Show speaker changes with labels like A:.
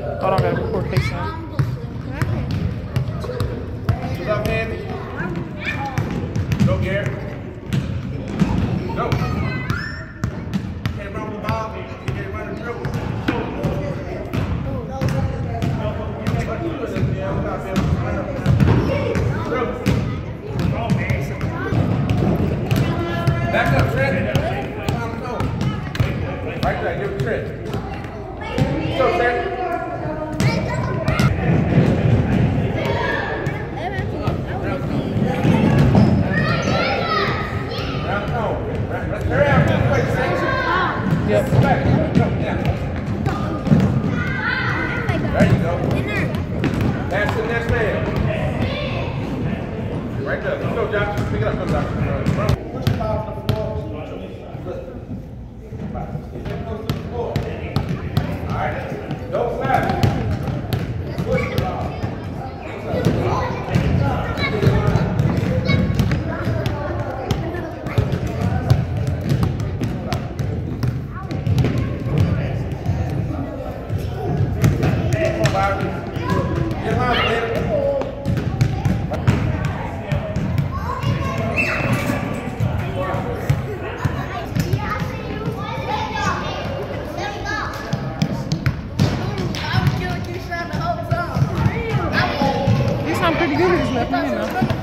A: On, I gotta record FaceTime.
B: What's up, man? Go, Garrett. Go. Back up, Trent. Right there, give it Trent. Go, Trent. Right there. Go, Josh. Pick it up. Go, Josh. Push the ball
A: pretty good with this hand, though.